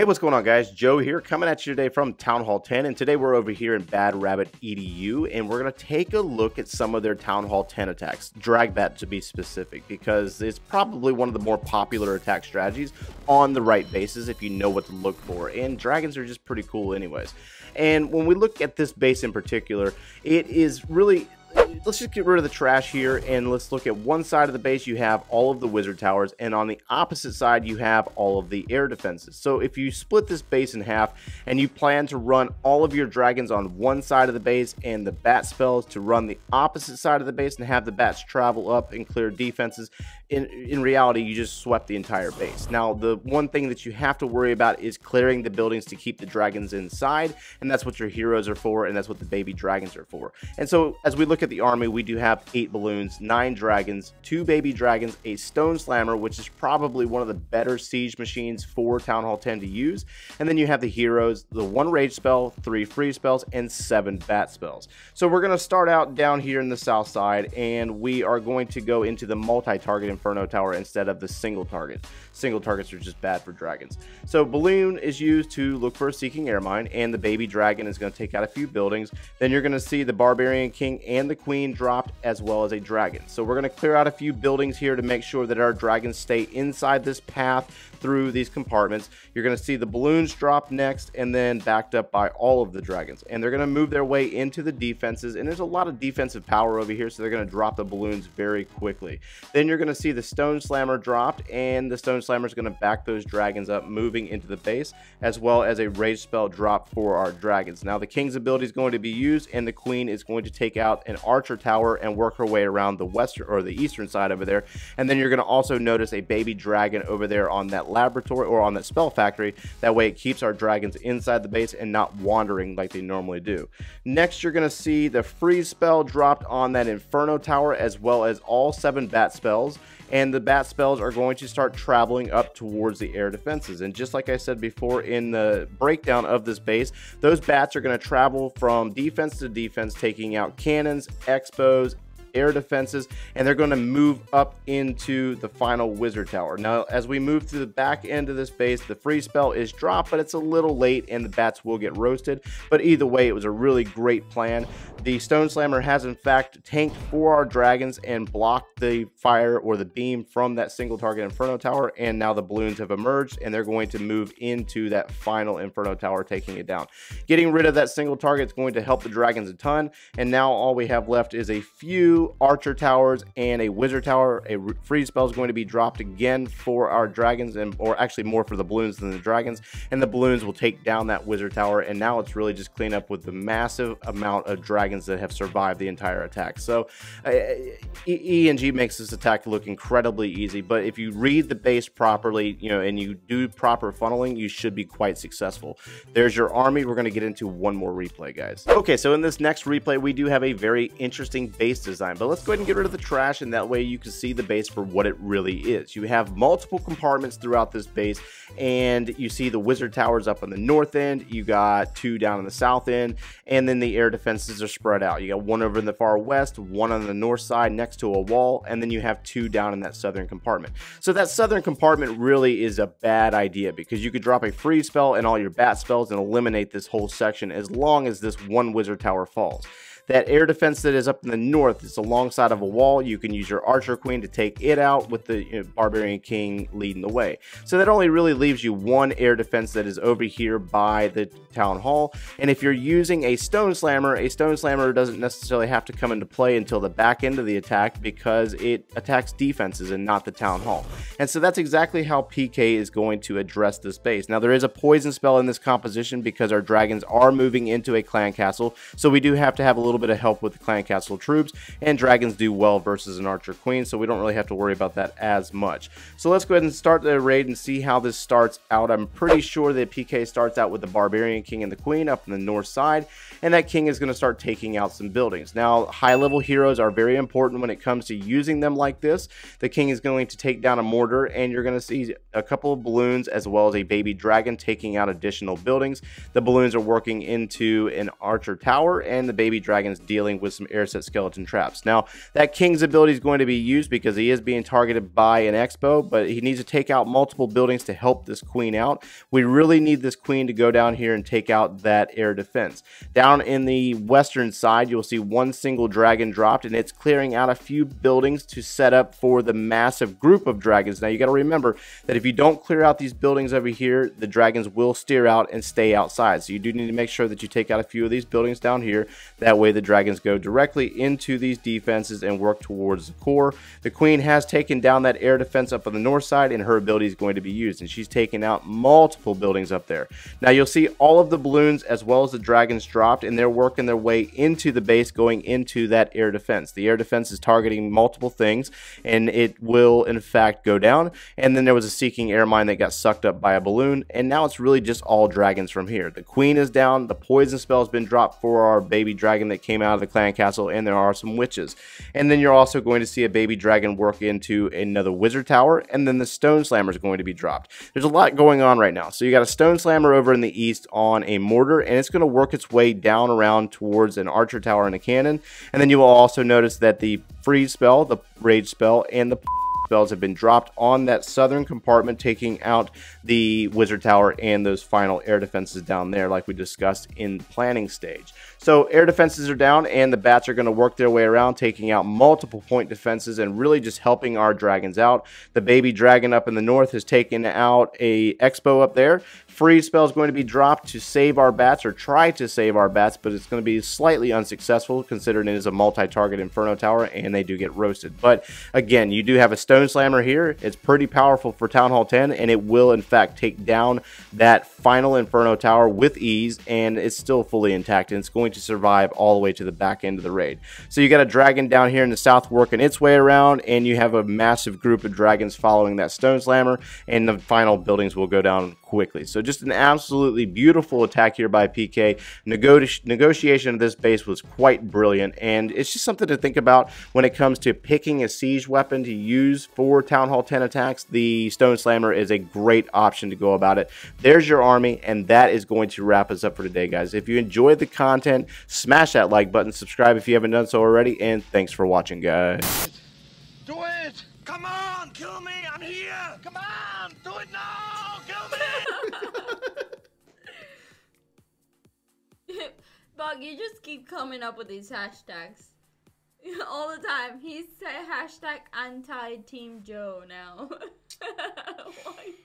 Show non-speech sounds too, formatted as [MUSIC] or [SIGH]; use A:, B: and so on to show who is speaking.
A: Hey, what's going on, guys? Jo here, coming at you today from Town Hall 10, and today we're over here in Bad Rabbit EDU, and we're going to take a look at some of their Town Hall 10 attacks, Drag Bat to be specific, because it's probably one of the more popular attack strategies on the right bases if you know what to look for, and dragons are just pretty cool anyways. And when we look at this base in particular, it is really let's just get rid of the trash here and let's look at one side of the base. You have all of the wizard towers and on the opposite side you have all of the air defenses. So if you split this base in half and you plan to run all of your dragons on one side of the base and the bat spells to run the opposite side of the base and have the bats travel up and clear defenses in in reality you just swept the entire base now the one thing that you have to worry about is clearing the buildings to keep the dragons inside and that's what your heroes are for and that's what the baby dragons are for and so as we look at the army, we do have eight balloons, nine dragons, two baby dragons, a stone slammer, which is probably one of the better siege machines for Town Hall 10 to use. And then you have the heroes, the one rage spell, three freeze spells, and seven bat spells. So we're going to start out down here in the south side, and we are going to go into the multi-target Inferno Tower instead of the single target. Single targets are just bad for dragons. So balloon is used to look for a seeking air mine, and the baby dragon is going to take out a few buildings. Then you're going to see the barbarian king and the queen dropped as well as a dragon. So we're going to clear out a few buildings here to make sure that our dragons stay inside this path through these compartments. You're going to see the balloons drop next and then backed up by all of the dragons. And they're going to move their way into the defenses. And there's a lot of defensive power over here, so they're going to drop the balloons very quickly. Then you're going to see the stone slammer dropped and the stone slammer is going to back those dragons up moving into the base as well as a rage spell drop for our dragons. Now the king's ability is going to be used and the queen is going to take out an archer tower and work her way around the western or the eastern side over there. And then you're going to also notice a baby dragon over there on that laboratory or on that spell factory. That way it keeps our dragons inside the base and not wandering like they normally do. Next, you're going to see the freeze spell dropped on that Inferno Tower as well as all seven bat spells and the bat spells are going to start traveling up towards the air defenses. And just like I said before in the breakdown of this base, those bats are going to travel from defense to defense, taking out cannons, X-bows, air defenses, and they're going to move up into the final wizard tower. Now, as we move to the back end of this base, the freeze spell is dropped, but it's a little late and the bats will get roasted. But either way, it was a really great plan. The Stone Slammer has in fact tanked for our dragons and blocked the fire or the beam from that single target Inferno Tower, and now the balloons have emerged and they're going to move into that final Inferno Tower, taking it down. Getting rid of that single target is going to help the dragons a ton, and now all we have left is a few archer towers and a wizard tower. A freeze spell is going to be dropped again for our dragons, and or actually more for the balloons than the dragons. And the balloons will take down that wizard tower. And now it's really just clean up with the massive amount of dragons that have survived the entire attack. So uh, ENG makes this attack look incredibly easy. But if you read the base properly, you know, and you do proper funneling, you should be quite successful. There's your army. We're going to get into one more replay, guys. Okay, so in this next replay, we do have a very interesting base design time. But let's go ahead and get rid of the trash, and that way you can see the base for what it really is. You have multiple compartments throughout this base, and you see the wizard towers up on the north end. You got two down on the south end, and then the air defenses are spread out. You got one over in the far west, one on the north side next to a wall, and then you have two down in that southern compartment. So that southern compartment really is a bad idea because you could drop a freeze spell and all your bat spells and eliminate this whole section as long as this one wizard tower falls. That air defense that is up in the north is alongside of a wall. You can use your Archer Queen to take it out with the you know, Barbarian King leading the way. So that only really leaves you one air defense that is over here by the Town Hall. And if you're using a Stone Slammer, a Stone Slammer doesn't necessarily have to come into play until the back end of the attack because it attacks defenses and not the Town Hall. And so that's exactly how PK is going to address this base. Now there is a poison spell in this composition because our dragons are moving into a clan castle. So we do have to have a little bit of help with the clan castle troops, and dragons do well versus an archer queen, so we don't really have to worry about that as much. So let's go ahead and start the raid and see how this starts out. I'm pretty sure that PK starts out with the barbarian king and the queen up in the north side, and that king is going to start taking out some buildings. Now, high level heroes are very important when it comes to using them like this. The king is going to take down a mortar, and you're going to see a couple of balloons as well as a baby dragon taking out additional buildings. The balloons are working into an archer tower, and the baby dragon dragons dealing with some air set skeleton traps. Now, that king's ability is going to be used because he is being targeted by an X-Bow, but he needs to take out multiple buildings to help this queen out. We really need this queen to go down here and take out that air defense. Down in the western side, you'll see one single dragon dropped, and it's clearing out a few buildings to set up for the massive group of dragons. Now, you got to remember that if you don't clear out these buildings over here, the dragons will steer out and stay outside. So you do need to make sure that you take out a few of these buildings down here. That way the dragons go directly into these defenses and work towards the core. The queen has taken down that air defense up on the north side and her ability is going to be used. And she's taken out multiple buildings up there. Now you'll see all of the balloons as well as the dragons dropped and they're working their way into the base going into that air defense. The air defense is targeting multiple things and it will in fact go down. And then there was a seeking air mine that got sucked up by a balloon and now it's really just all dragons from here. The queen is down, the poison spell has been dropped for our baby dragon that came out of the clan castle and there are some witches. And then you're also going to see a baby dragon work into another wizard tower and then the stone slammer is going to be dropped. There's a lot going on right now. So you got a stone slammer over in the east on a mortar and it's going to work its way down around towards an archer tower and a cannon. And then you will also notice that the freeze spell, the rage spell, and the spells have been dropped on that southern compartment, taking out the wizard tower and those final air defenses down there, like we discussed in planning stage. So air defenses are down, and the bats are going to work their way around, taking out multiple point defenses and really just helping our dragons out. The baby dragon up in the north has taken out a X-Bow up there, Freeze spell is going to be dropped to save our bats or try to save our bats, but it's going to be slightly unsuccessful considering it is a multi-target Inferno Tower and they do get roasted. But again, you do have a Stone Slammer here. It's pretty powerful for Town Hall 10 and it will in fact take down that final Inferno Tower with ease and it's still fully intact and it's going to survive all the way to the back end of the raid. So you got a dragon down here in the south working its way around and you have a massive group of dragons following that Stone Slammer and the final buildings will go down quickly. So just an absolutely beautiful attack here by PK. Nego negotiation of this base was quite brilliant, and it's just something to think about when it comes to picking a siege weapon to use for Town Hall 10 attacks. The Stone Slammer is a great option to go about it. There's your army, and that is going to wrap us up for today, guys. If you enjoyed the content, smash that like button, subscribe if you haven't done so already, and thanks for watching, guys.
B: Do it! Come on, kill me! I'm here! Come on! Do it now! Kill me!
C: Bug, you just keep coming up with these hashtags. [LAUGHS] All the time. He's hashtag anti-Team Jo now. [LAUGHS]